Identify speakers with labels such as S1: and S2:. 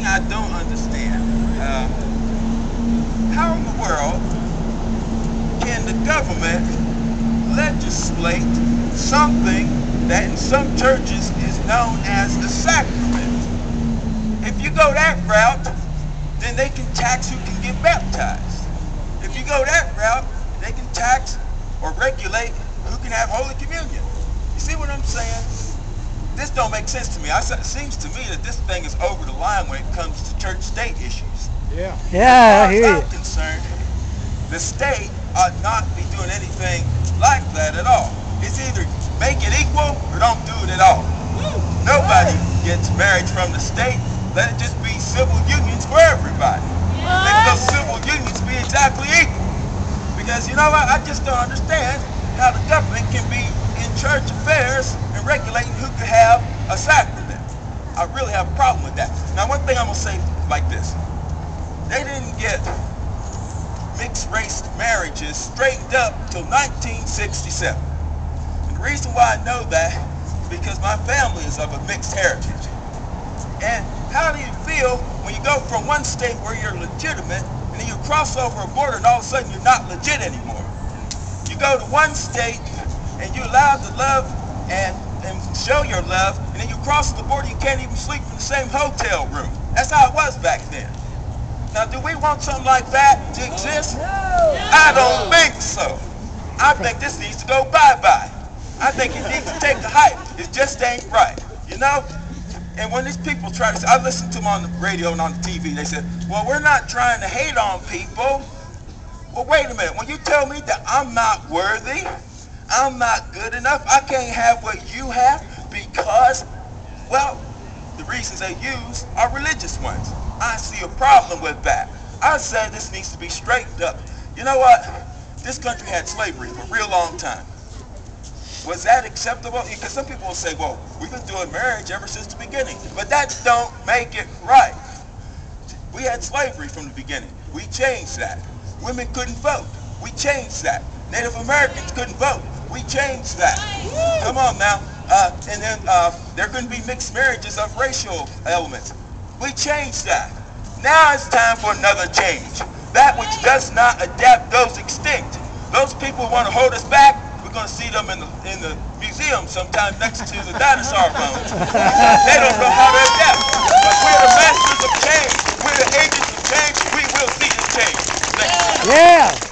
S1: thing I don't understand. Uh, how in the world can the government legislate something that in some churches is known as the sacrament? If you go that route, then they can tax who can get baptized. If you go that route, they can tax or regulate who can have Holy Communion. You see what I'm saying? This don't make sense to me. I, it seems to me that this thing is over the line when it comes to church-state issues.
S2: Yeah.
S3: Yeah, I
S1: As
S3: hear
S1: far
S3: you.
S1: as I'm concerned, the state ought not be doing anything like that at all. It's either make it equal or don't do it at all. Nobody gets married from the state. Let it just be civil unions for everybody. Let those civil unions be exactly equal. Because you know what? I just don't understand how the government can be in church affairs and regulating who could have a sacrament. I really have a problem with that. Now, one thing I'm gonna say like this: they didn't get mixed race marriages straightened up till 1967. And the reason why I know that is because my family is of a mixed heritage. And how do you feel when you go from one state where you're legitimate and then you cross over a border and all of a sudden you're not legit anymore? You go to one state and you're allowed to love show your love, and then you cross the border, you can't even sleep in the same hotel room. That's how it was back then. Now, do we want something like that to exist? No. I don't think so. I think this needs to go bye-bye. I think it needs to take the hype. It just ain't right, you know? And when these people try to say, I listen to them on the radio and on the TV, they said, well, we're not trying to hate on people. Well, wait a minute. When you tell me that I'm not worthy, I'm not good enough, I can't have what you have because, well, the reasons they use are religious ones. I see a problem with that. I said this needs to be straightened up. You know what? This country had slavery for a real long time. Was that acceptable? Because some people will say, well, we've been doing marriage ever since the beginning. But that don't make it right. We had slavery from the beginning. We changed that. Women couldn't vote. We changed that. Native Americans couldn't vote. We changed that. Come on now. Uh, and then uh, there to be mixed marriages of racial elements. We changed that. Now it's time for another change. That which does not adapt goes extinct. Those people want to hold us back, we're going to see them in the, in the museum sometime next to the dinosaur bones. they don't know how to adapt. But we're the masters of change. We're the agents of change. We will see the change.
S3: Yeah.